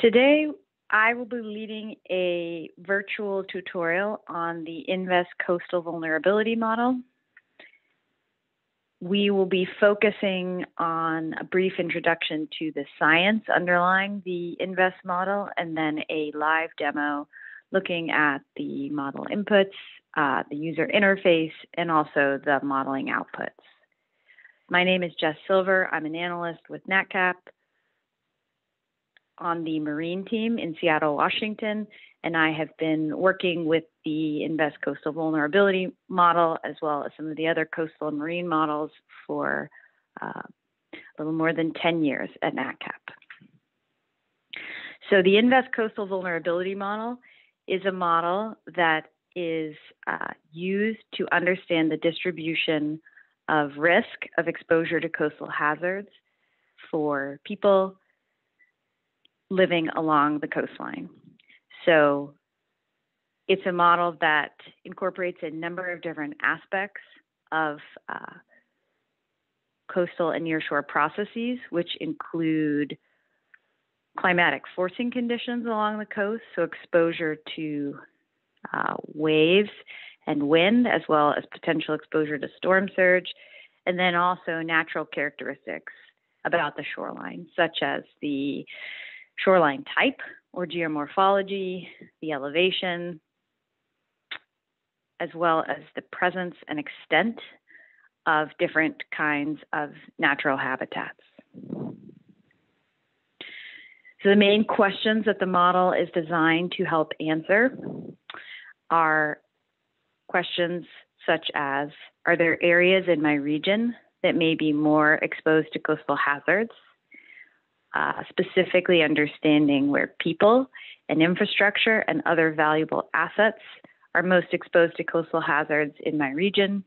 Today, I will be leading a virtual tutorial on the InVEST Coastal Vulnerability Model. We will be focusing on a brief introduction to the science underlying the InVEST model and then a live demo looking at the model inputs, uh, the user interface, and also the modeling outputs. My name is Jess Silver. I'm an analyst with NatCap on the Marine team in Seattle, Washington, and I have been working with the InVEST Coastal Vulnerability Model as well as some of the other coastal and marine models for uh, a little more than 10 years at NatCap. So the Invest Coastal Vulnerability Model is a model that is uh, used to understand the distribution of risk of exposure to coastal hazards for people, living along the coastline. So it's a model that incorporates a number of different aspects of uh, coastal and nearshore processes, which include climatic forcing conditions along the coast, so exposure to uh, waves and wind, as well as potential exposure to storm surge, and then also natural characteristics about the shoreline, such as the shoreline type or geomorphology, the elevation, as well as the presence and extent of different kinds of natural habitats. So the main questions that the model is designed to help answer are questions such as, are there areas in my region that may be more exposed to coastal hazards? Uh, specifically understanding where people and infrastructure and other valuable assets are most exposed to coastal hazards in my region.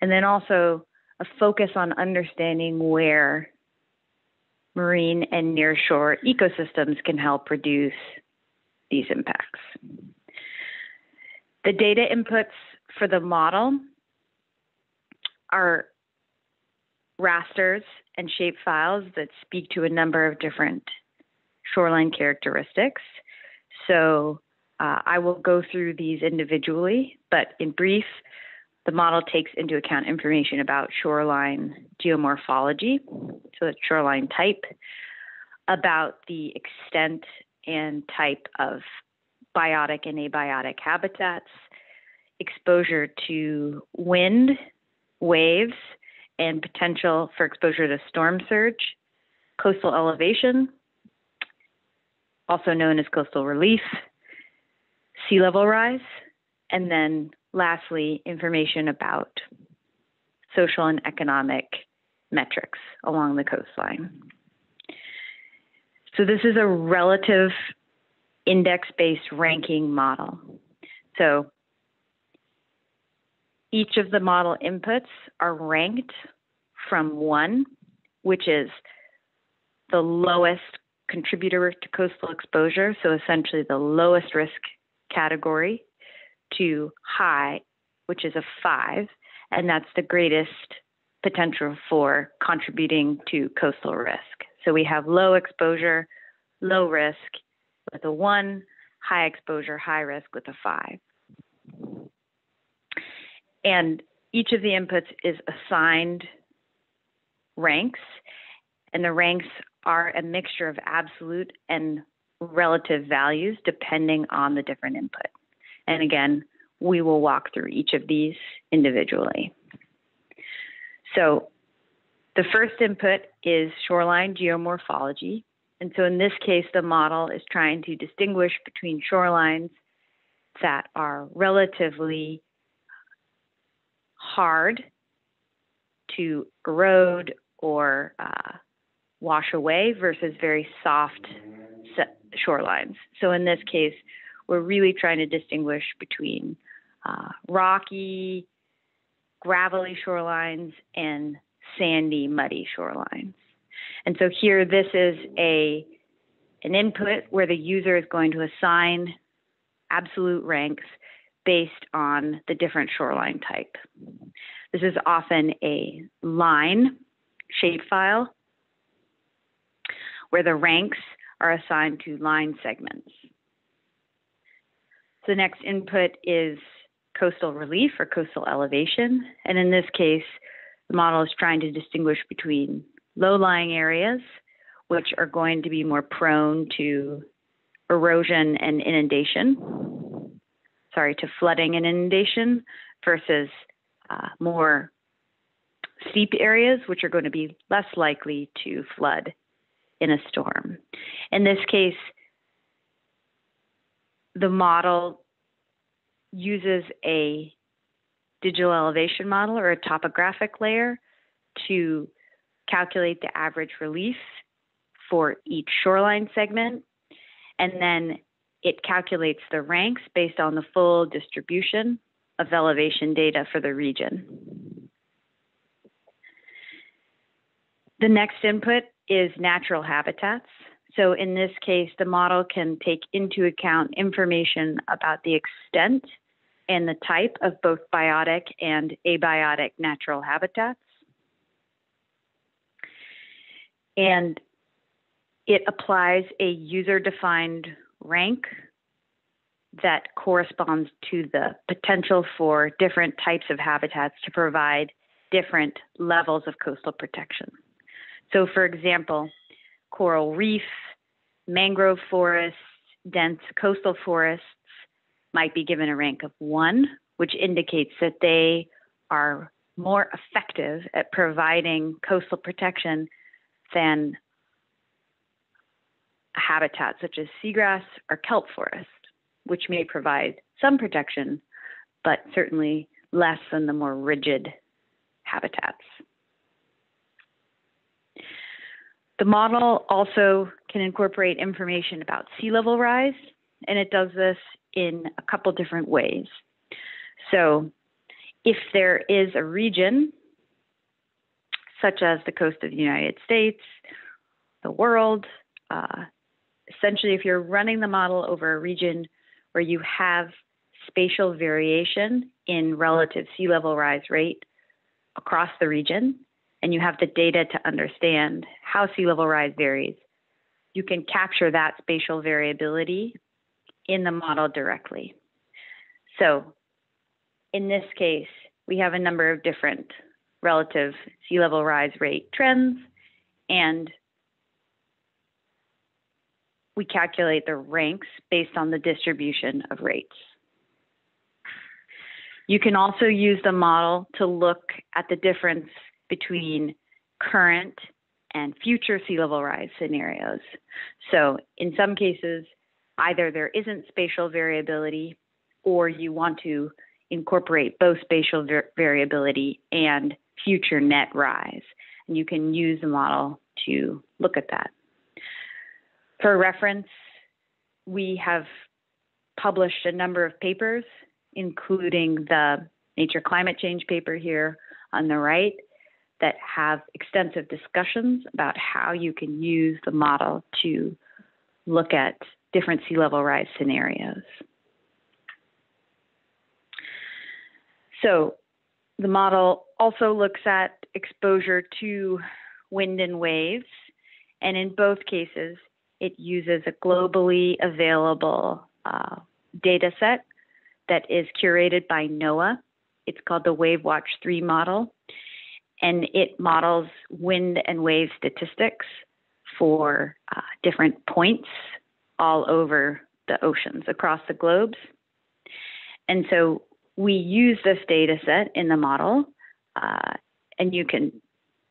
And then also a focus on understanding where marine and nearshore ecosystems can help reduce these impacts. The data inputs for the model are rasters and shape files that speak to a number of different shoreline characteristics. So uh, I will go through these individually, but in brief, the model takes into account information about shoreline geomorphology, so the shoreline type, about the extent and type of biotic and abiotic habitats, exposure to wind, waves, and potential for exposure to storm surge, coastal elevation, also known as coastal relief, sea level rise, and then lastly, information about social and economic metrics along the coastline. So this is a relative index-based ranking model. So each of the model inputs are ranked from one, which is the lowest contributor to coastal exposure, so essentially the lowest risk category, to high, which is a five, and that's the greatest potential for contributing to coastal risk. So we have low exposure, low risk with a one, high exposure, high risk with a five. And each of the inputs is assigned ranks, and the ranks are a mixture of absolute and relative values depending on the different input. And again, we will walk through each of these individually. So the first input is shoreline geomorphology. And so in this case, the model is trying to distinguish between shorelines that are relatively hard to erode or uh, wash away versus very soft shorelines. So in this case, we're really trying to distinguish between uh, rocky, gravelly shorelines and sandy, muddy shorelines. And so here, this is a an input where the user is going to assign absolute ranks based on the different shoreline type. This is often a line shapefile where the ranks are assigned to line segments. The next input is coastal relief or coastal elevation. And in this case, the model is trying to distinguish between low-lying areas, which are going to be more prone to erosion and inundation, sorry, to flooding and inundation, versus uh, more steep areas, which are going to be less likely to flood in a storm. In this case, the model uses a digital elevation model or a topographic layer to calculate the average relief for each shoreline segment. And then it calculates the ranks based on the full distribution of elevation data for the region. The next input is natural habitats. So in this case, the model can take into account information about the extent and the type of both biotic and abiotic natural habitats. And it applies a user defined rank that corresponds to the potential for different types of habitats to provide different levels of coastal protection. So, for example, coral reef, mangrove forests, dense coastal forests might be given a rank of one, which indicates that they are more effective at providing coastal protection than a habitat such as seagrass or kelp forest, which may provide some protection, but certainly less than the more rigid habitats. The model also can incorporate information about sea level rise, and it does this in a couple different ways. So, if there is a region, such as the coast of the United States, the world, uh, essentially, if you're running the model over a region where you have spatial variation in relative sea level rise rate across the region, and you have the data to understand how sea level rise varies, you can capture that spatial variability in the model directly. So in this case, we have a number of different relative sea level rise rate trends, and we calculate the ranks based on the distribution of rates. You can also use the model to look at the difference between current and future sea level rise scenarios. So in some cases, either there isn't spatial variability or you want to incorporate both spatial ver- variability and future net rise. And you can use the model to look at that. For reference, we have published a number of papers, including the Nature Climate Change paper here on the right, that have extensive discussions about how you can use the model to look at different sea level rise scenarios. So the model also looks at exposure to wind and waves, and in both cases, it uses a globally available uh, data set that is curated by NOAA. It's called the WaveWatch 3 model, and it models wind and wave statistics for uh, different points all over the oceans across the globes. And so we use this data set in the model, uh, and you can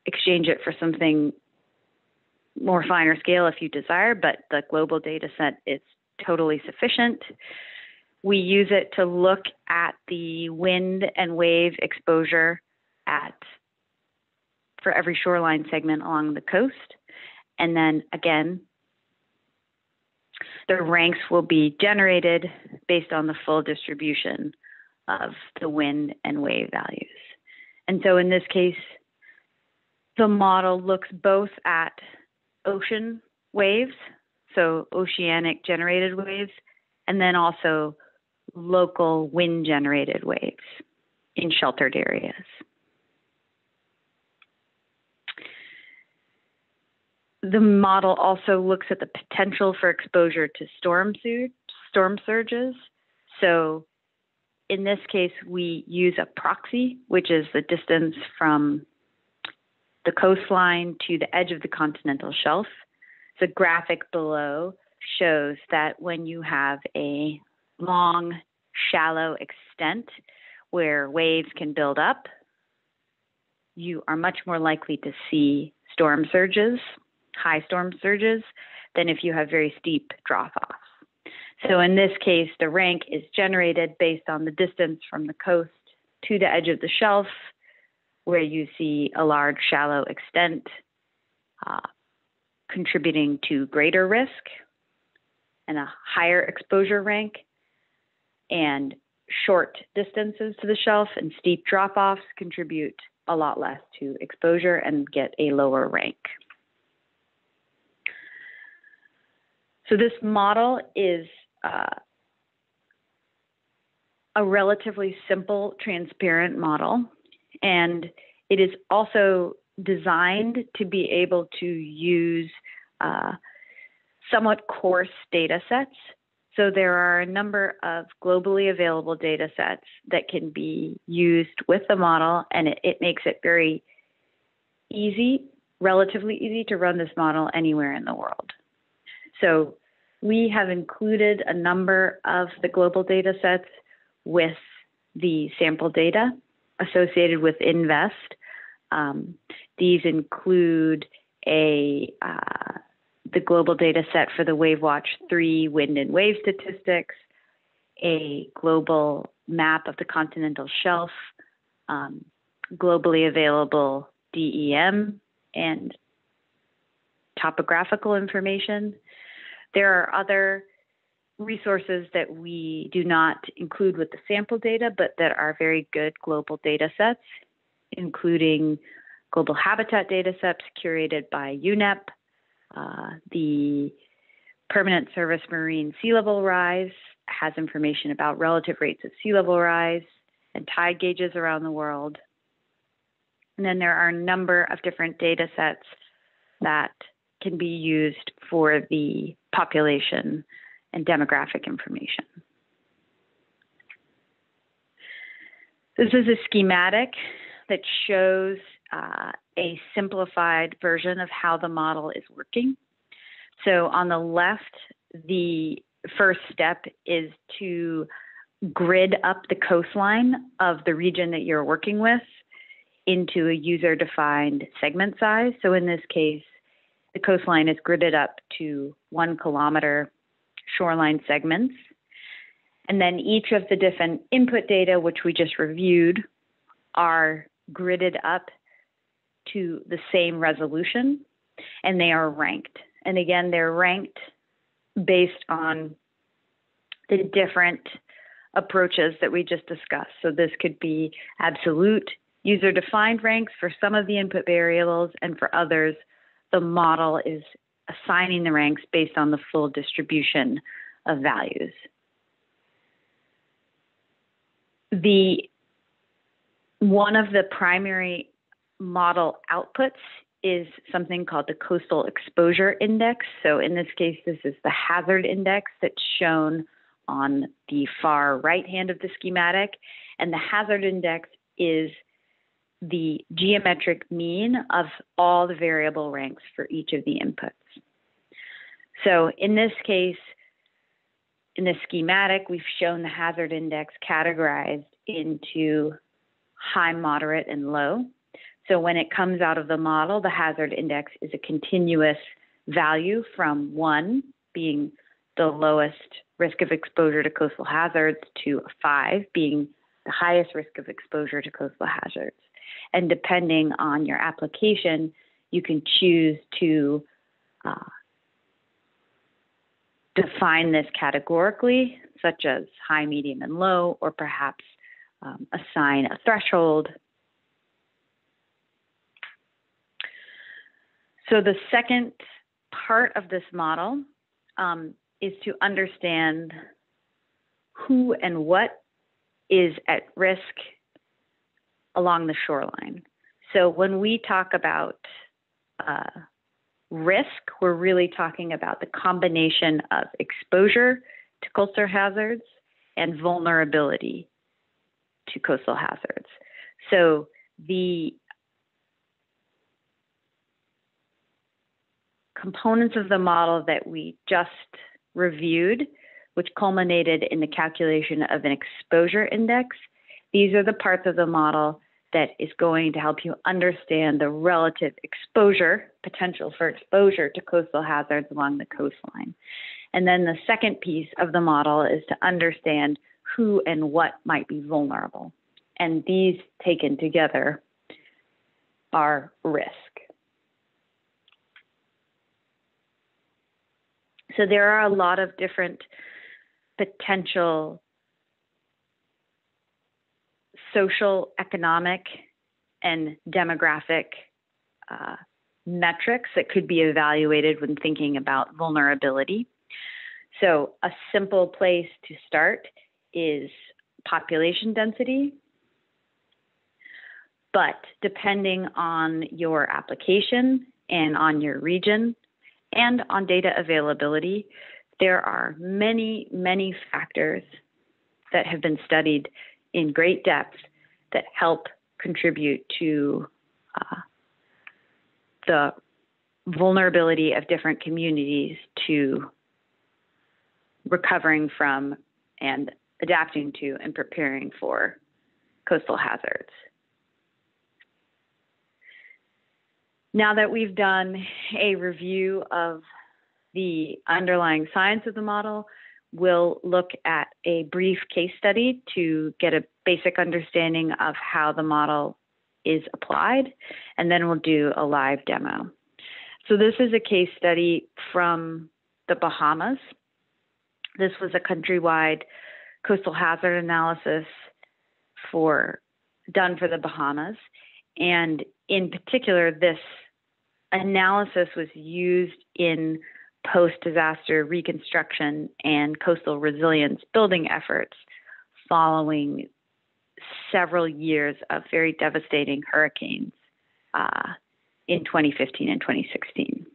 exchange it for something more finer scale if you desire, but the global data set is totally sufficient. We use it to look at the wind and wave exposure at for every shoreline segment along the coast. And then again, the ranks will be generated based on the full distribution of the wind and wave values. And so in this case, the model looks both at ocean waves, so oceanic generated waves, and then also local wind generated waves in sheltered areas. the model also looks at the potential for exposure to storm, sur- storm surges. So in this case, we use a proxy, which is the distance from the coastline to the edge of the continental shelf. The graphic below shows that when you have a long, shallow extent where waves can build up, you are much more likely to see storm surges, high storm surges, than if you have very steep drop offs. So in this case, the rank is generated based on the distance from the coast to the edge of the shelf, where you see a large shallow extent uh, contributing to greater risk and a higher exposure rank, and short distances to the shelf and steep drop offs contribute a lot less to exposure and get a lower rank. So this model is uh, a relatively simple, transparent model, and it is also designed to be able to use uh, somewhat coarse data sets. So there are a number of globally available data sets that can be used with the model, and it, it makes it very easy, relatively easy to run this model anywhere in the world. So we have included a number of the global data sets with the sample data associated with InVEST. Um, these include a uh, the global data set for the WaveWatch 3 wind and wave statistics, a global map of the continental shelf, um, globally available DEM, and topographical information. There are other resources that we do not include with the sample data, but that are very good global data sets, including global habitat data sets curated by UNEP, uh, the Permanent Service Marine Sea Level Rise has information about relative rates of sea level rise and tide gauges around the world. And then there are a number of different data sets that can be used for the population and demographic information. This is a schematic that shows uh, a simplified version of how the model is working. So on the left, the first step is to grid up the coastline of the region that you're working with into a user defined segment size. So in this case, the coastline is gridded up to one kilometer shoreline segments. And then each of the different input data, which we just reviewed, are gridded up to the same resolution and they are ranked. And again, they're ranked based on the different approaches that we just discussed. So this could be absolute user defined ranks for some of the input variables, and for others, the model is assigning the ranks based on the full distribution of values. The one of the primary model outputs is something called the coastal exposure index. So in this case, this is the hazard index that's shown on the far right hand of the schematic. And the hazard index is the geometric mean of all the variable ranks for each of the inputs. So in this case, in the schematic, we've shown the hazard index categorized into high, moderate, and low. So when it comes out of the model, the hazard index is a continuous value from one being the lowest risk of exposure to coastal hazards to five being the highest risk of exposure to coastal hazards. And depending on your application, you can choose to uh, define this categorically, such as high, medium, and low, or perhaps um, assign a threshold. So the second part of this model um, is to understand who and what is at risk along the shoreline. So when we talk about uh, risk, we're really talking about the combination of exposure to coastal hazards and vulnerability to coastal hazards. So the components of the model that we just reviewed, which culminated in the calculation of an exposure index, these are the parts of the model that is going to help you understand the relative exposure, potential for exposure to coastal hazards along the coastline. And then the second piece of the model is to understand who and what might be vulnerable. And these taken together are risk. So there are a lot of different potential social, economic, and demographic uh, metrics that could be evaluated when thinking about vulnerability. So, a simple place to start is population density. But depending on your application and on your region and on data availability, there are many, many factors that have been studied in great depth that help contribute to uh, the vulnerability of different communities to recovering from and adapting to and preparing for coastal hazards. Now that we've done a review of the underlying science of the model, we'll look at a brief case study to get a basic understanding of how the model is applied, and then we'll do a live demo. So this is a case study from the Bahamas. This was a countrywide coastal hazard analysis for done for the Bahamas. And in particular, this analysis was used in post disaster reconstruction and coastal resilience building efforts following several years of very devastating hurricanes uh, in 2015 and 2016.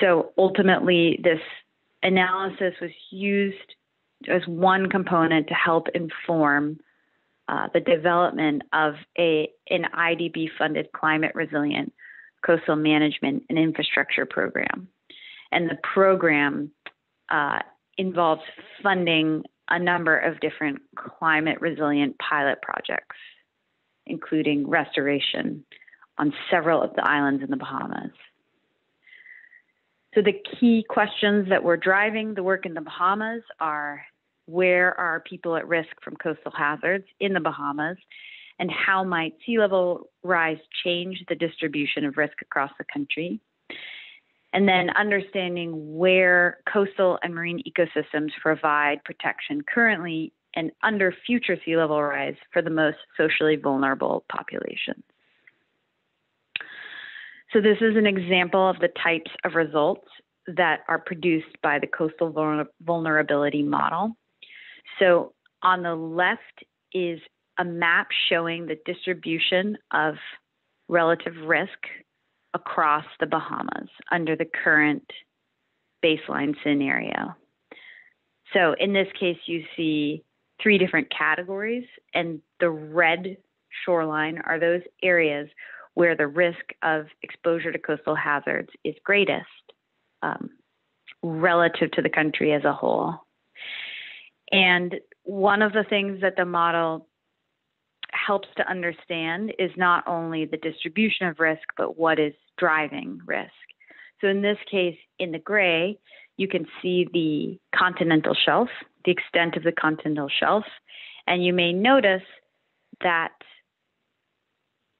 So ultimately, this analysis was used as one component to help inform uh, the development of a an IDB funded climate resilient coastal management and infrastructure program. And the program uh, involves funding a number of different climate resilient pilot projects, including restoration on several of the islands in the Bahamas. So, the key questions that were driving the work in the Bahamas are where are people at risk from coastal hazards in the Bahamas, and how might sea level rise change the distribution of risk across the country? And then understanding where coastal and marine ecosystems provide protection currently and under future sea level rise for the most socially vulnerable populations. So, this is an example of the types of results that are produced by the coastal vulnerability model. So, on the left is a map showing the distribution of relative risk across the Bahamas under the current baseline scenario. So in this case, you see three different categories, and the red shoreline are those areas where the risk of exposure to coastal hazards is greatest um, relative to the country as a whole. And one of the things that the model helps to understand is not only the distribution of risk, but what is driving risk. So in this case, in the gray, you can see the continental shelf, the extent of the continental shelf, and you may notice that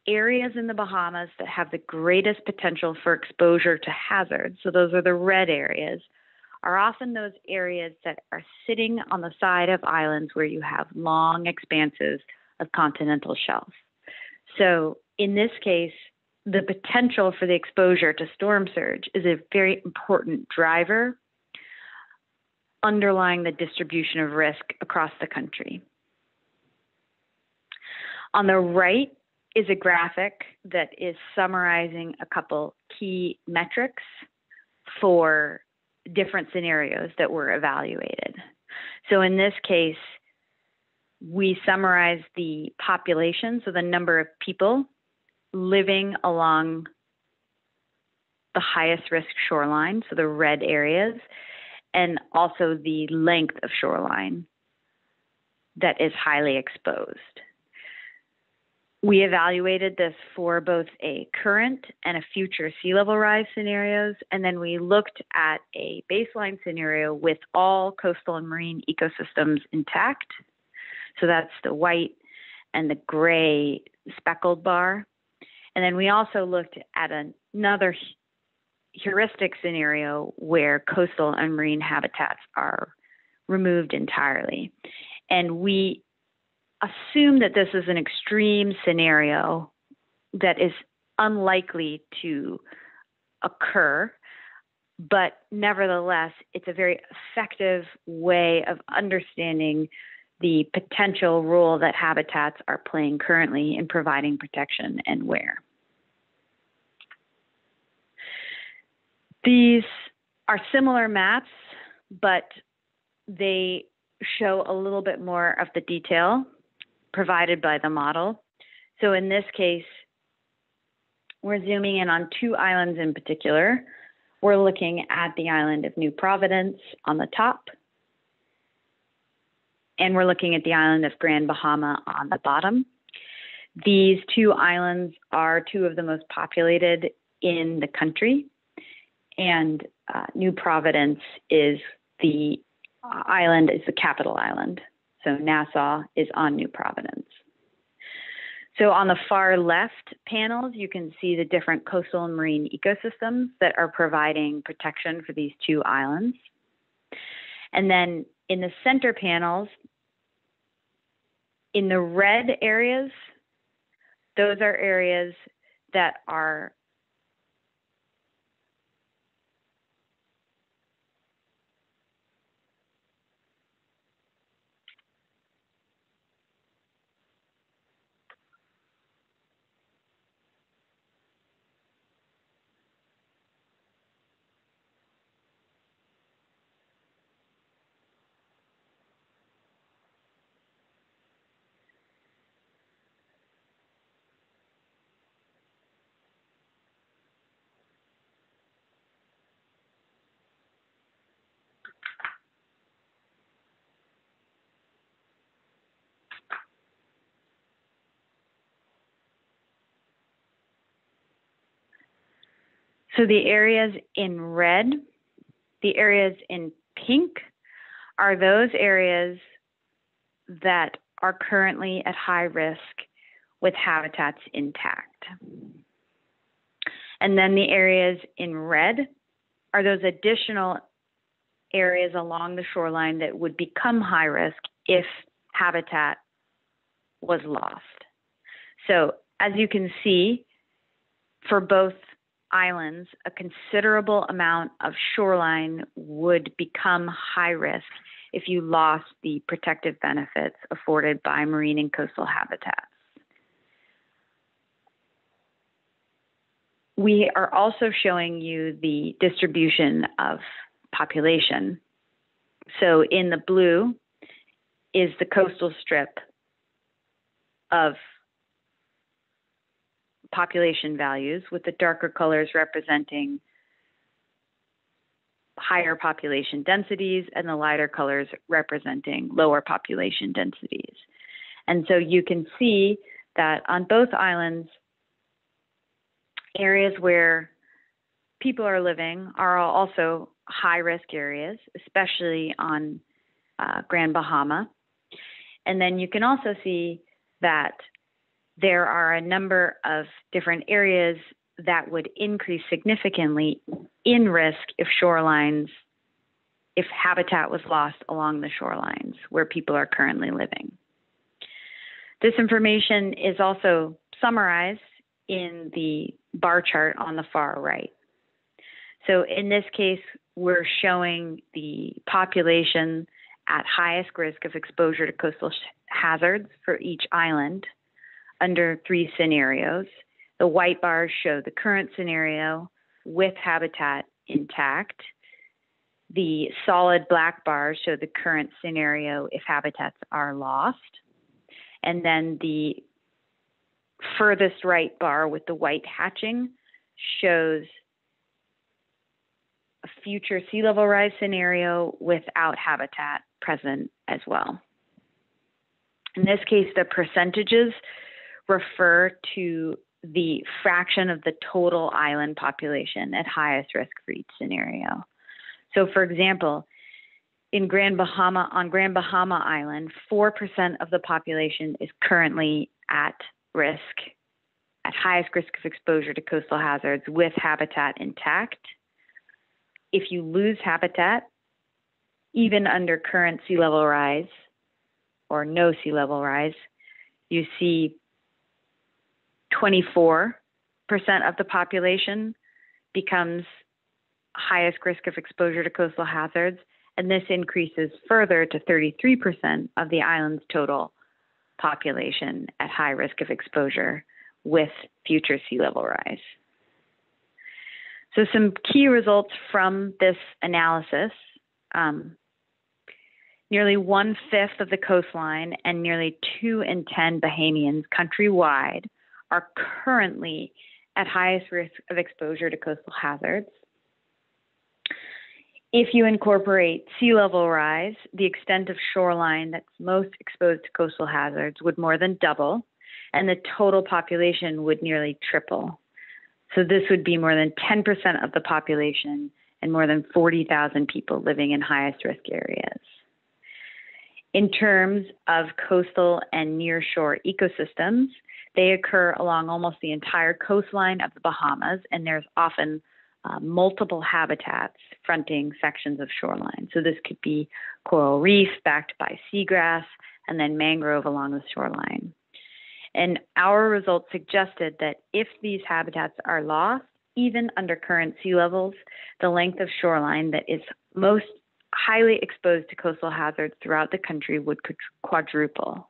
areas in the Bahamas that have the greatest potential for exposure to hazards, so those are the red areas, are often those areas that are sitting on the side of islands where you have long expanses of continental shelf. So in this case, the potential for the exposure to storm surge is a very important driver underlying the distribution of risk across the country. On the right, is a graphic that is summarizing a couple key metrics for different scenarios that were evaluated. So in this case, we summarize the population, so the number of people living along the highest risk shoreline, so the red areas, and also the length of shoreline that is highly exposed. We evaluated this for both a current and a future sea level rise scenarios, and then we looked at a baseline scenario with all coastal and marine ecosystems intact. So that's the white and the gray speckled bar. And then we also looked at another heuristic scenario where coastal and marine habitats are removed entirely. And we assume that this is an extreme scenario that is unlikely to occur, but nevertheless, it's a very effective way of understanding the potential role that habitats are playing currently in providing protection and where. These are similar maps, but they show a little bit more of the detail provided by the model. So in this case, we're zooming in on two islands in particular. We're looking at the island of New Providence on the top, and we're looking at the island of Grand Bahama on the bottom. These two islands are two of the most populated in the country, and uh, New Providence is the uh, island, is the capital island. So Nassau is on New Providence. So on the far left panels, you can see the different coastal and marine ecosystems that are providing protection for these two islands. And then in the center panels, in the red areas, those are areas that are So the areas in red, the areas in pink are those areas that are currently at high risk with habitats intact. And then the areas in red are those additional areas along the shoreline that would become high risk if habitat was lost. So as you can see, for both islands, a considerable amount of shoreline would become high risk if you lost the protective benefits afforded by marine and coastal habitats. We are also showing you the distribution of population. So in the blue is the coastal strip of population values, with the darker colors representing higher population densities and the lighter colors representing lower population densities. And so you can see that on both islands, areas where people are living are also high risk areas, especially on uh, Grand Bahama. And then you can also see that there are a number of different areas that would increase significantly in risk if shorelines, if habitat was lost along the shorelines where people are currently living. This information is also summarized in the bar chart on the far right. So in this case, we're showing the population at highest risk of exposure to coastal hazards for each island under three scenarios. The white bars show the current scenario with habitat intact. The solid black bars show the current scenario if habitats are lost. And then the furthest right bar with the white hatching shows a future sea level rise scenario without habitat present as well. In this case, the percentages refer to the fraction of the total island population at highest risk for each scenario. So, for example, in Grand Bahama, on Grand Bahama Island, 4% of the population is currently at risk, at highest risk of exposure to coastal hazards with habitat intact. If you lose habitat, even under current sea level rise, or no sea level rise, you see 24% of the population becomes highest risk of exposure to coastal hazards, and this increases further to 33% of the island's total population at high risk of exposure with future sea level rise. So, some key results from this analysis um, Nearly one fifth of the coastline and nearly two in 10 Bahamians countrywide are currently at highest risk of exposure to coastal hazards. If you incorporate sea level rise, the extent of shoreline that's most exposed to coastal hazards would more than double, and the total population would nearly triple. So, this would be more than 10% of the population and more than 40,000 people living in highest risk areas. In terms of coastal and nearshore ecosystems, they occur along almost the entire coastline of the Bahamas, and there's often uh, multiple habitats fronting sections of shoreline. So this could be coral reef backed by seagrass, and then mangrove along the shoreline. And our results suggested that if these habitats are lost, even under current sea levels, the length of shoreline that is most highly exposed to coastal hazards throughout the country would quadruple.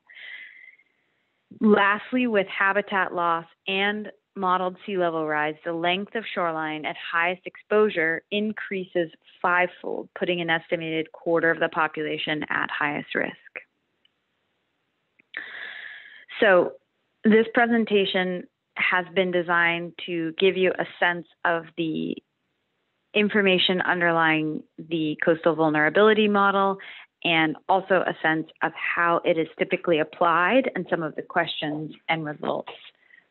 Lastly, with habitat loss and modeled sea level rise, the length of shoreline at highest exposure increases fivefold, putting an estimated quarter of the population at highest risk. So, this presentation has been designed to give you a sense of the information underlying the coastal vulnerability model and also a sense of how it is typically applied and some of the questions and results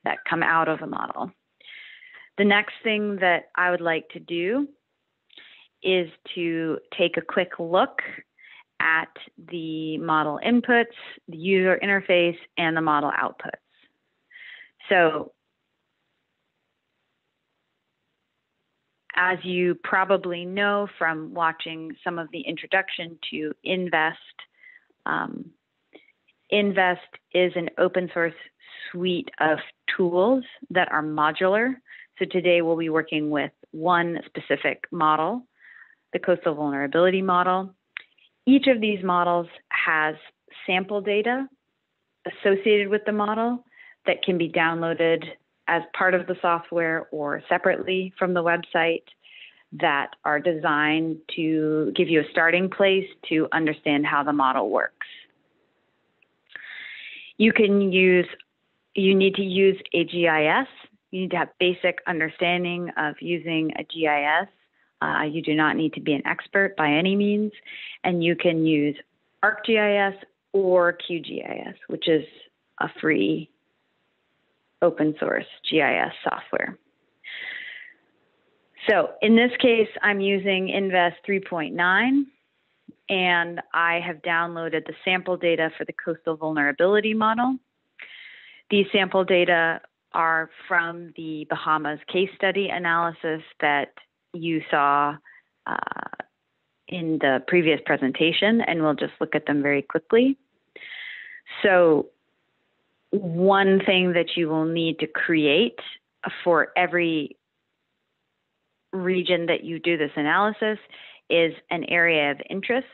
that come out of the model. The next thing that I would like to do is to take a quick look at the model inputs, the user interface, and the model outputs. So as you probably know from watching some of the introduction to InVEST, um, InVEST is an open source suite of tools that are modular. So today we'll be working with one specific model, the coastal vulnerability model. Each of these models has sample data associated with the model that can be downloaded as part of the software or separately from the website that are designed to give you a starting place to understand how the model works. You can use, you need to use a GIS. You need to have basic understanding of using a GIS. Uh, you do not need to be an expert by any means. And you can use ArcGIS or QGIS, which is a free open source GIS software. So in this case, I'm using InVEST 3.9 and I have downloaded the sample data for the coastal vulnerability model. These sample data are from the Bahamas case study analysis that you saw uh, in the previous presentation, and we'll just look at them very quickly. So one thing that you will need to create for every region that you do this analysis is an area of interest.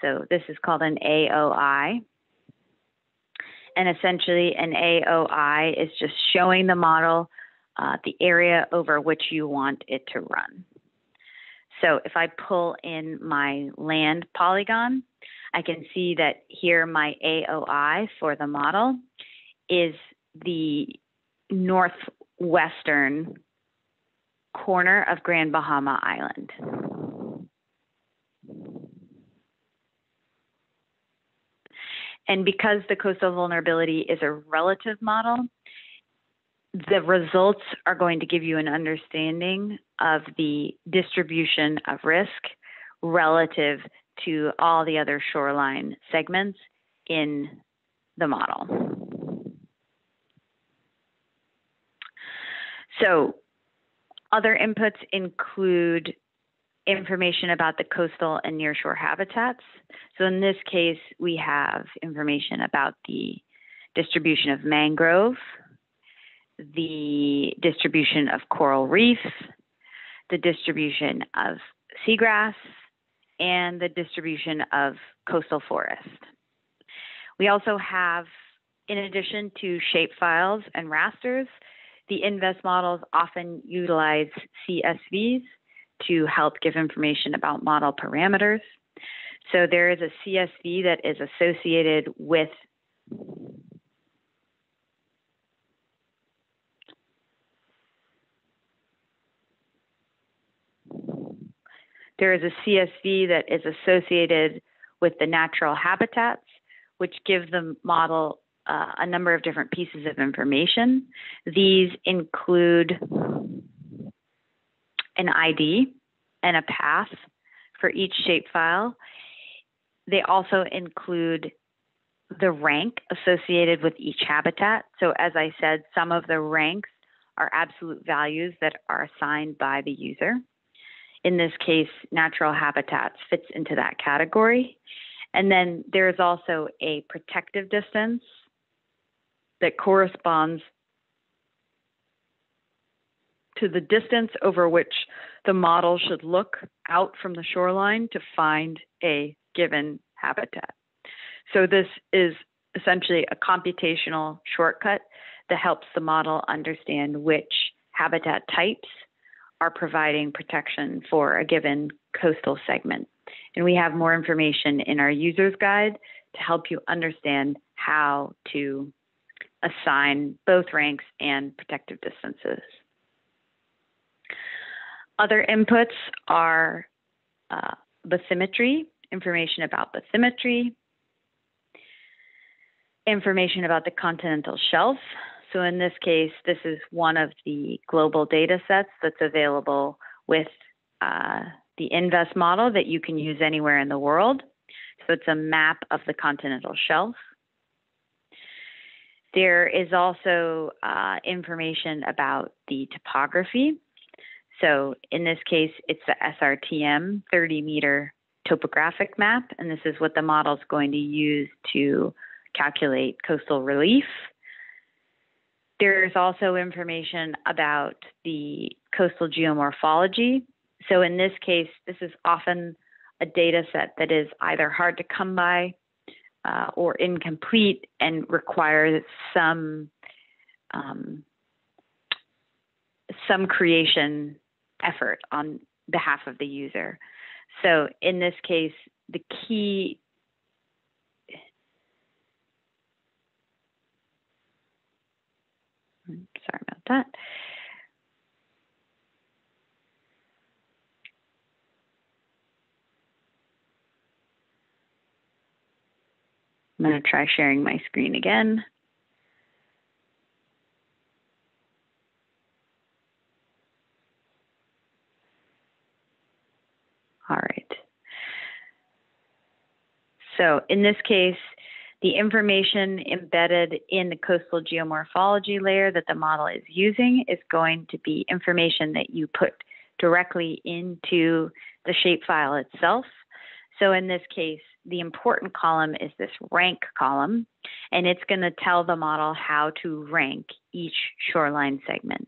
So this is called an AOI. And essentially, an AOI is just showing the model uh, the area over which you want it to run. So if I pull in my land polygon, I can see that here my AOI for the model is the northwestern corner of Grand Bahama Island. And because the coastal vulnerability is a relative model, the results are going to give you an understanding of the distribution of risk relative to all the other shoreline segments in the model. So other inputs include information about the coastal and nearshore habitats. So in this case, we have information about the distribution of mangrove, the distribution of coral reef, the distribution of seagrass, and the distribution of coastal forest. We also have, in addition to shapefiles and rasters, the InVEST models often utilize CSVs to help give information about model parameters. So there is a CSV that is associated with there is a CSV that is associated with the natural habitats, which give the model uh, a number of different pieces of information. These include an ID and a path for each shapefile. They also include the rank associated with each habitat. So, as I said, some of the ranks are absolute values that are assigned by the user. In this case, natural habitats fits into that category. And then there's also a protective distance that corresponds to the distance over which the model should look out from the shoreline to find a given habitat. So this is essentially a computational shortcut that helps the model understand which habitat types are providing protection for a given coastal segment. And we have more information in our user's guide to help you understand how to assign both ranks and protective distances. Other inputs are uh, bathymetry, information about bathymetry, information about the continental shelf. So in this case, this is one of the global data sets that's available with uh, the InVEST model that you can use anywhere in the world. So it's a map of the continental shelf. There is also uh, information about the topography. So in this case, it's the SRTM 30 meter topographic map, and this is what the model is going to use to calculate coastal relief. There's also information about the coastal geomorphology. So in this case, this is often a data set that is either hard to come by uh, or incomplete and requires some um, some creation effort on behalf of the user. So in this case, the key sorry about that. I'm going to try sharing my screen again. All right. So in this case, the information embedded in the coastal geomorphology layer that the model is using is going to be information that you put directly into the shapefile itself. So in this case, the important column is this rank column, and it's going to tell the model how to rank each shoreline segment.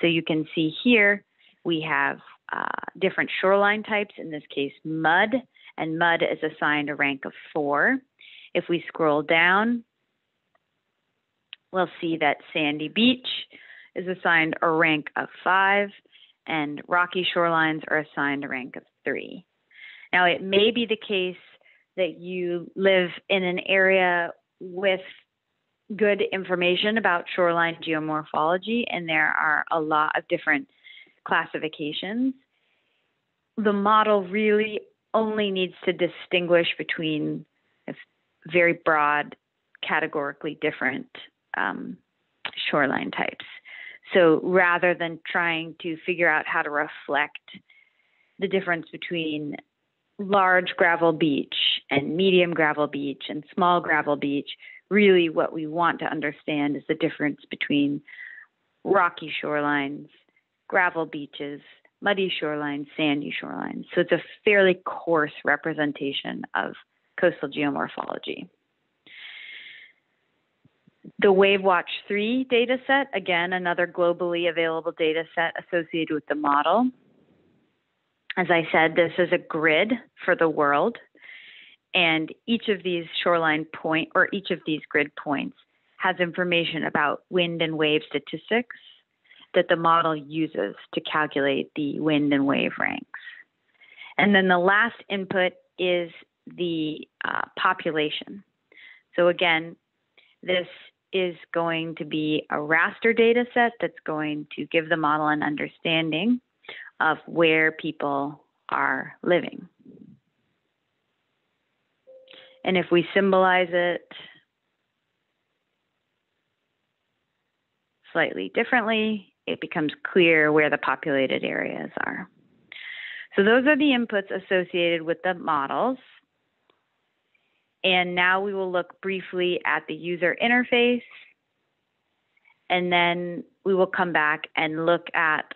So you can see here we have uh, different shoreline types, in this case, mud, and mud is assigned a rank of four. If we scroll down, we'll see that Sandy Beach is assigned a rank of five, and rocky shorelines are assigned a rank of three. Now, it may be the case that you live in an area with good information about shoreline geomorphology, and there are a lot of different classifications. The model really only needs to distinguish between very broad, categorically different um, shoreline types. So rather than trying to figure out how to reflect the difference between large gravel beach and medium gravel beach and small gravel beach, really what we want to understand is the difference between rocky shorelines, gravel beaches, muddy shorelines, sandy shorelines. So it's a fairly coarse representation of coastal geomorphology. The WaveWatch 3 dataset, again, another globally available dataset associated with the model. As I said, this is a grid for the world. And each of these shoreline point or each of these grid points has information about wind and wave statistics that the model uses to calculate the wind and wave ranks. And then the last input is the uh, population. So again, this is going to be a raster data set that's going to give the model an understanding of where people are living. And if we symbolize it slightly differently, it becomes clear where the populated areas are. So those are the inputs associated with the models. And now we will look briefly at the user interface. And then we will come back and look at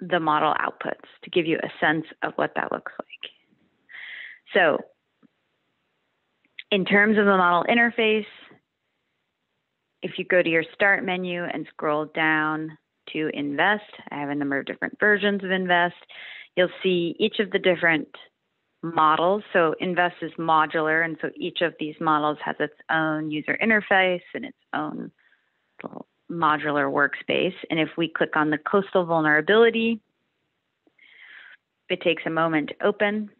the model outputs to give you a sense of what that looks like. So in terms of the model interface, if you go to your start menu and scroll down to InVEST, I have a number of different versions of InVEST. You'll see each of the different models. So InVEST is modular, and so each of these models has its own user interface and its own modular workspace. And if we click on the coastal vulnerability, it takes a moment to open.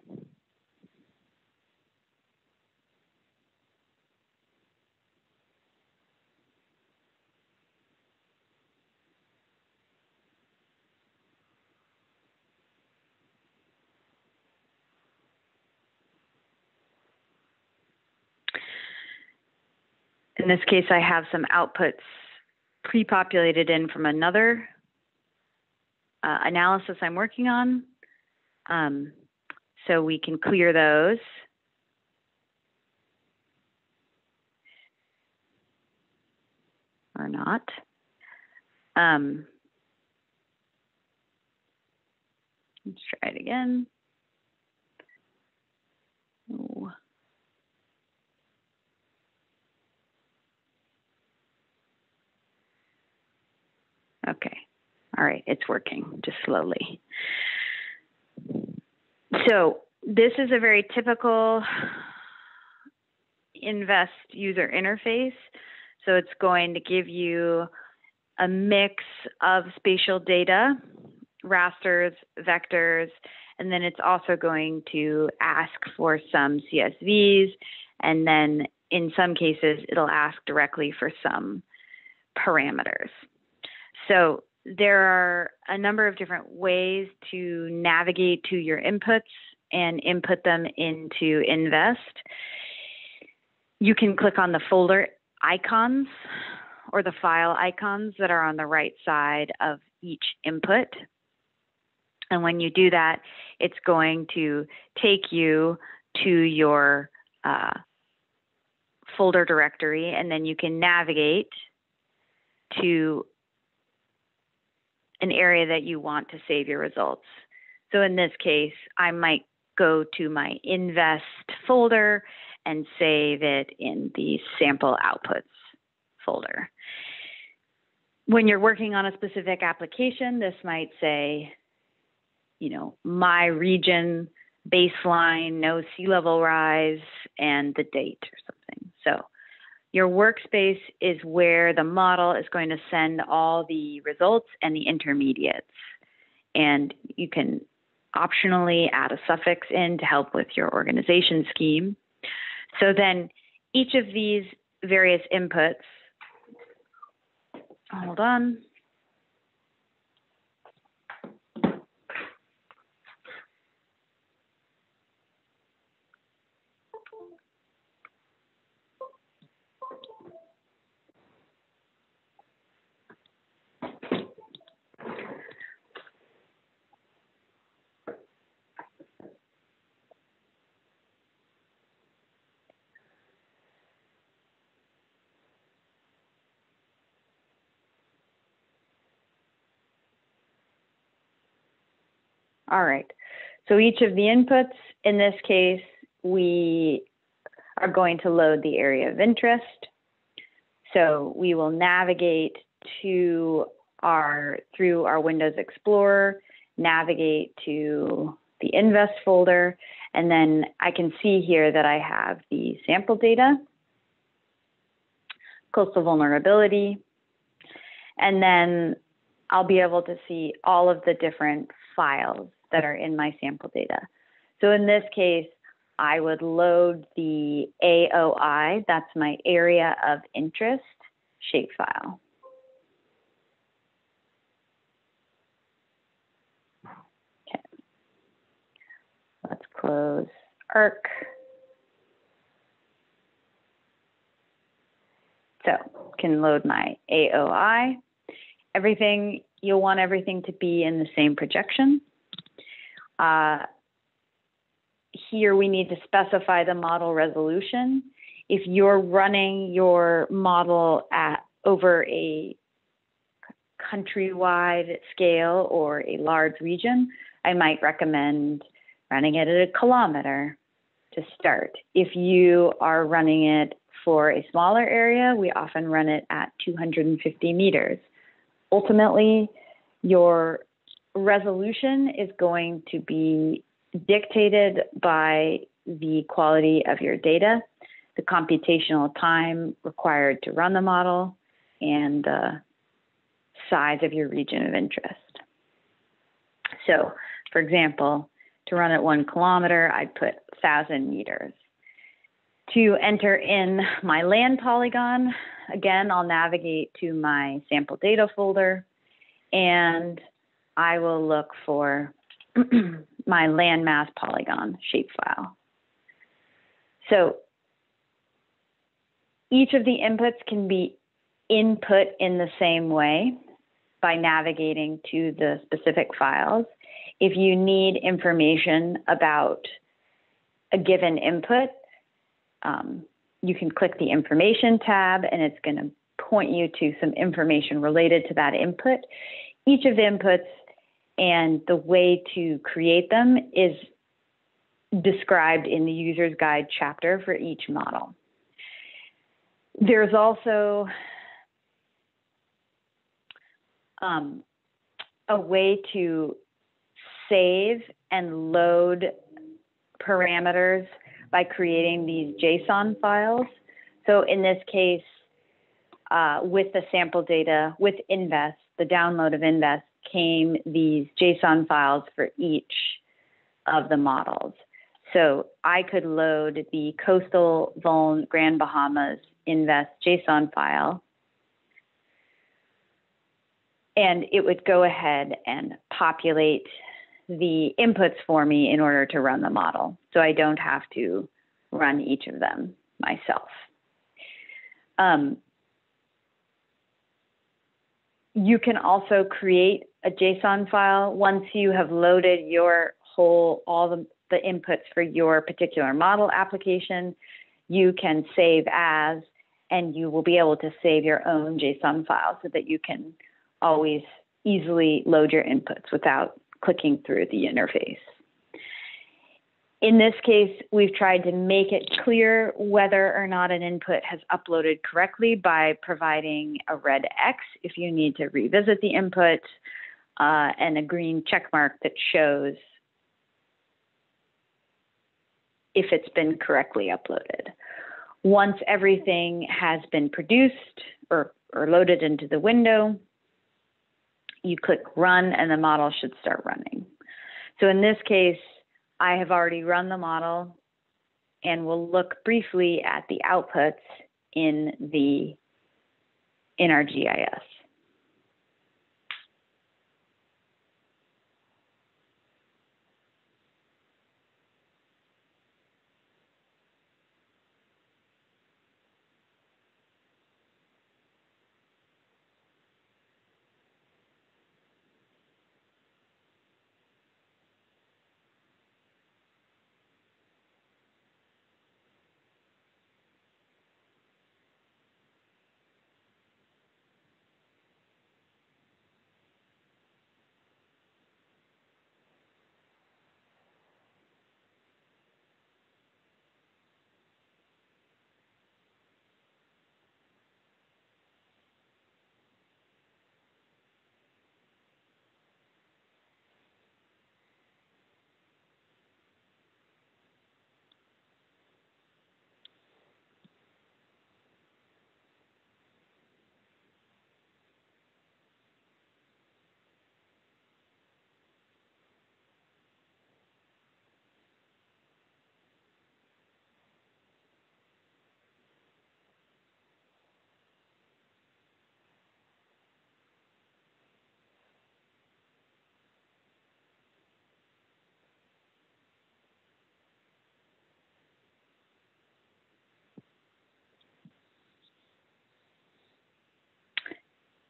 In this case, I have some outputs pre-populated in from another uh, analysis I'm working on. Um, so we can clear those. Or not. Um, let's try it again. Okay. All right, it's working just slowly. So this is a very typical InVEST user interface. So it's going to give you a mix of spatial data, rasters, vectors, and then it's also going to ask for some CSVs, and then in some cases, it'll ask directly for some parameters. So there are a number of different ways to navigate to your inputs and input them into InVEST. You can click on the folder icons or the file icons that are on the right side of each input. And when you do that, it's going to take you to your uh, folder directory, and then you can navigate to an area that you want to save your results. So in this case, I might go to my InVEST folder and save it in the sample outputs folder. When you're working on a specific application, this might say, you know, my region, baseline, no sea level rise, and the date or something. So Your workspace is where the model is going to send all the results and the intermediates. And you can optionally add a suffix in to help with your organization scheme. So then each of these various inputs, hold on. All right. So each of the inputs, in this case, we are going to load the area of interest. So we will navigate to our, through our Windows Explorer, navigate to the InVEST folder, and then I can see here that I have the sample data, coastal vulnerability, and then I'll be able to see all of the different files that are in my sample data. So in this case, I would load the AOI, that's my area of interest shapefile. Okay. Let's close ARC. So can load my AOI. Everything, you'll want everything to be in the same projection. Uh, here we need to specify the model resolution. If you're running your model at over a countrywide scale or a large region, I might recommend running it at a kilometer to start. If you are running it for a smaller area, we often run it at 250 meters. Ultimately, your resolution is going to be dictated by the quality of your data, the computational time required to run the model, and the size of your region of interest. So, for example, to run at one kilometer, I'd put 1,000 meters. To enter in my land polygon, again, I'll navigate to my sample data folder and I will look for my landmass polygon shapefile. So each of the inputs can be input in the same way by navigating to the specific files. If you need information about a given input, um, you can click the information tab and it's going to point you to some information related to that input. Each of the inputs and the way to create them is described in the user's guide chapter for each model. There's also um, a way to save and load parameters by creating these JSON files. So in this case, uh, with the sample data, with InVEST, the download of InVEST, came these JSON files for each of the models. So I could load the coastal vuln Grand Bahamas InVEST JSON file and it would go ahead and populate the inputs for me in order to run the model. So I don't have to run each of them myself. Um, you can also create a JSON file once you have loaded your whole, all the, the inputs for your particular model application. You can save as, and you will be able to save your own JSON file so that you can always easily load your inputs without clicking through the interface. In this case, we've tried to make it clear whether or not an input has uploaded correctly by providing a red X if you need to revisit the input uh, and a green check mark that shows if it's been correctly uploaded. Once everything has been produced or, or loaded into the window, you click run and the model should start running. So in this case, I have already run the model and we'll look briefly at the outputs in the in our GIS.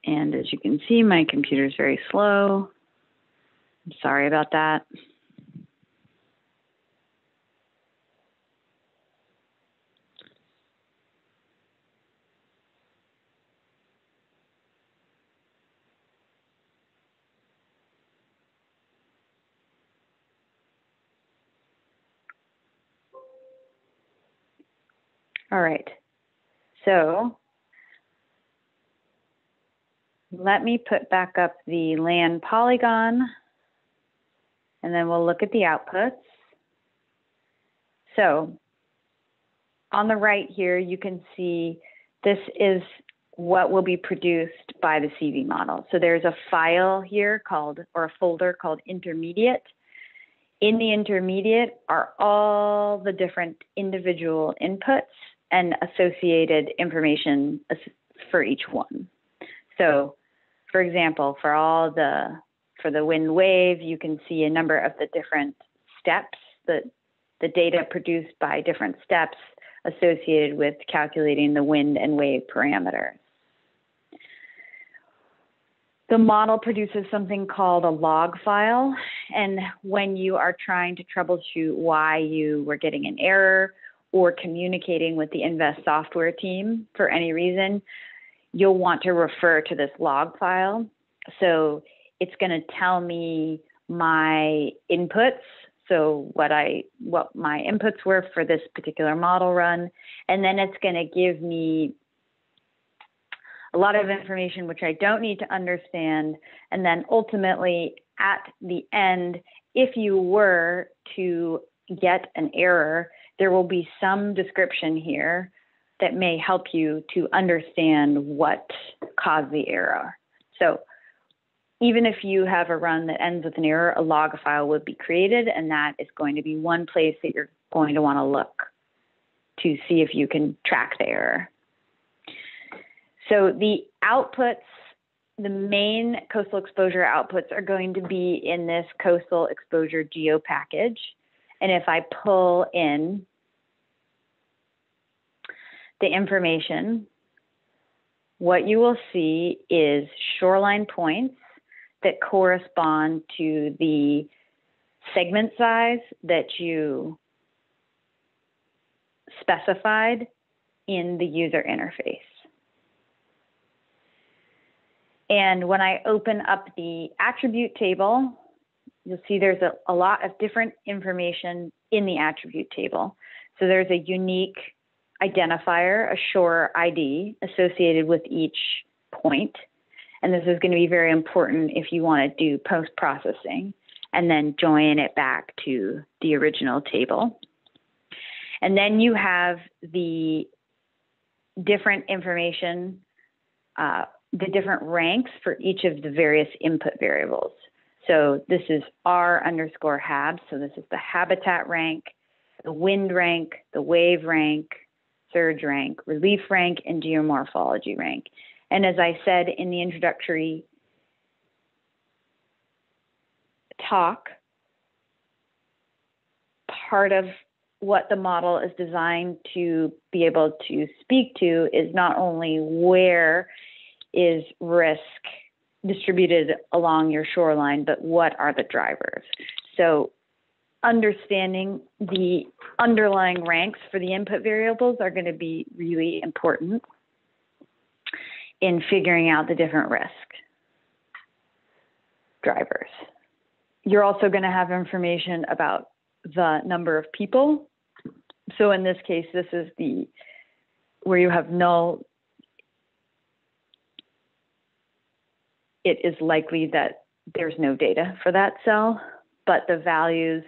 And as you can see, my computer is very slow. I'm sorry about that. All right. So let me put back up the land polygon and then we'll look at the outputs. So on the right here, you can see this is what will be produced by the CV model. So there's a file here called, or a folder called intermediate. In the intermediate are all the different individual inputs and associated information for each one. So for example, for all the for the wind wave, you can see a number of the different steps that the data produced by different steps associated with calculating the wind and wave parameters. The model produces something called a log file. And when you are trying to troubleshoot why you were getting an error or communicating with the InVEST software team for any reason, you'll want to refer to this log file. So it's going to tell me my inputs, so what I what my inputs were for this particular model run, and then it's going to give me a lot of information which I don't need to understand, and then ultimately at the end, if you were to get an error, there will be some description here that may help you to understand what caused the error. So even if you have a run that ends with an error, a log file would be created, and that is going to be one place that you're going to want to look to see if you can track the error. So the outputs, the main coastal exposure outputs are going to be in this coastal exposure geo package. And if I pull in the information, what you will see is shoreline points that correspond to the segment size that you specified in the user interface. And when I open up the attribute table, you'll see there's a, a lot of different information in the attribute table. So there's a unique identifier, a shore ID associated with each point. And this is going to be very important if you want to do post processing and then join it back to the original table. And then you have the different information, uh, the different ranks for each of the various input variables. So this is R underscore HAB. So this is the habitat rank, the wind rank, the wave rank, surge rank, relief rank, and geomorphology rank. And as I said in the introductory talk, part of what the model is designed to be able to speak to is not only where is risk distributed along your shoreline, but what are the drivers? So understanding the underlying ranks for the input variables are going to be really important in figuring out the different risk drivers. You're also going to have information about the number of people. So in this case, this is the where you have null. It is likely that there's no data for that cell, but the values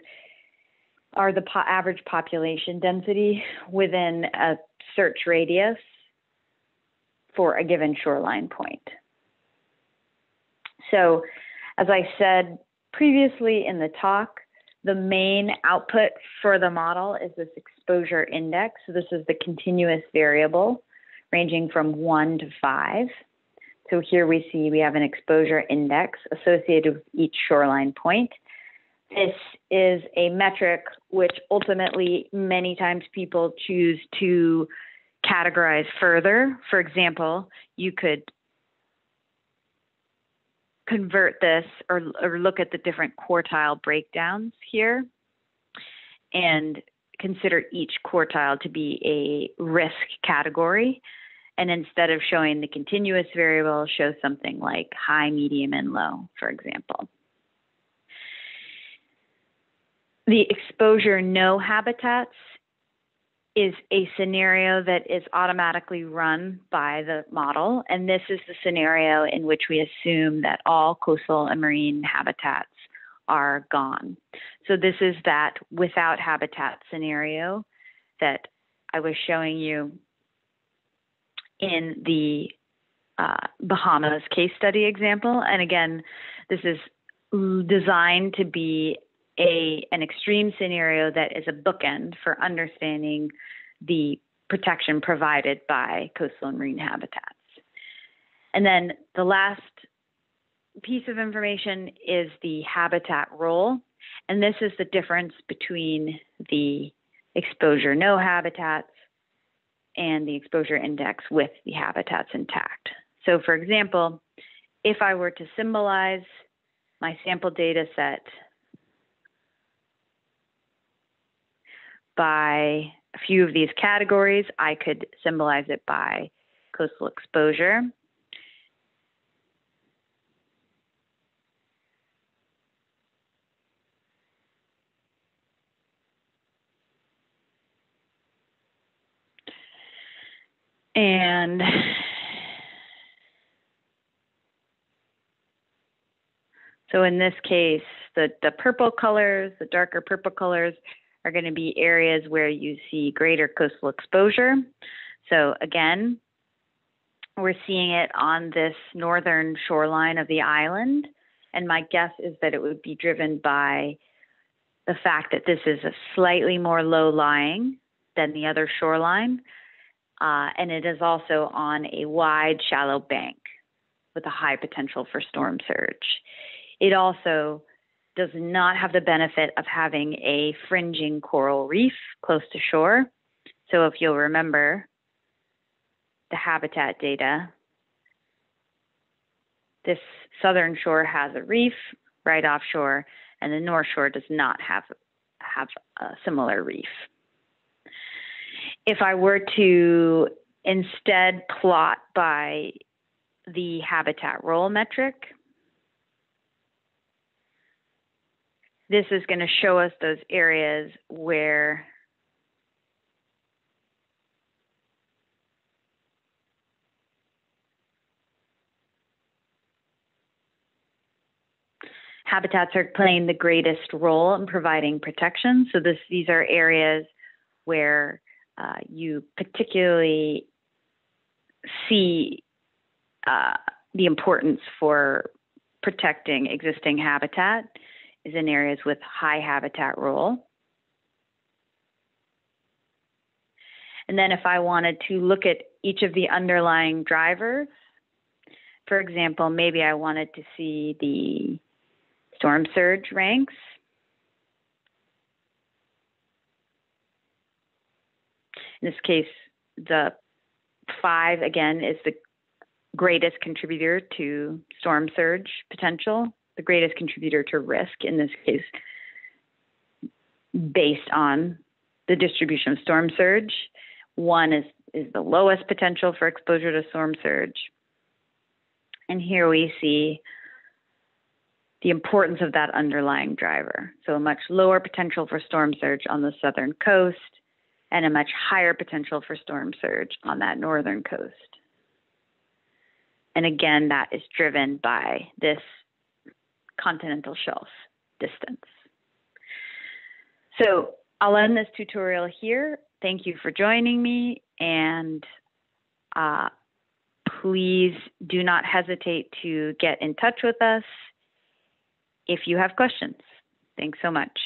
are the po average population density within a search radius for a given shoreline point. So, as I said previously in the talk, the main output for the model is this exposure index. So this is the continuous variable ranging from one to five. So here we see we have an exposure index associated with each shoreline point. This is a metric which ultimately many times people choose to categorize further. For example, you could convert this or, or look at the different quartile breakdowns here and consider each quartile to be a risk category. And instead of showing the continuous variable, show something like high, medium, and low, for example. The exposure no habitats is a scenario that is automatically run by the model. And this is the scenario in which we assume that all coastal and marine habitats are gone. So this is that without habitat scenario that I was showing you in the uh, Bahamas case study example. And again, this is designed to be a an extreme scenario that is a bookend for understanding the protection provided by coastal and marine habitats. And then the last piece of information is the habitat role. And this is the difference between the exposure no habitats and the exposure index with the habitats intact. So, for example, if I were to symbolize my sample data set by a few of these categories. I could symbolize it by coastal exposure. And so in this case, the, the purple colors, the darker purple colors are going to be areas where you see greater coastal exposure. So again, we're seeing it on this northern shoreline of the island. And my guess is that it would be driven by the fact that this is a slightly more low lying than the other shoreline. Uh, and it is also on a wide, shallow bank with a high potential for storm surge. It also does not have the benefit of having a fringing coral reef close to shore. So if you'll remember the habitat data, this southern shore has a reef right offshore, and the north shore does not have have a similar reef. If I were to instead plot by the habitat role metric, this is going to show us those areas where habitats are playing the greatest role in providing protection. So this, these are areas where uh, you particularly see uh, the importance for protecting existing habitat is in areas with high habitat role. And then if I wanted to look at each of the underlying drivers, for example, maybe I wanted to see the storm surge ranks. In this case, the five again is the greatest contributor to storm surge potential, the greatest contributor to risk in this case, based on the distribution of storm surge. One is, is the lowest potential for exposure to storm surge. And here we see the importance of that underlying driver. So, a much lower potential for storm surge on the southern coast and a much higher potential for storm surge on that northern coast. And again, that is driven by this continental shelf distance. So I'll end this tutorial here. Thank you for joining me and uh, please do not hesitate to get in touch with us if you have questions. Thanks so much.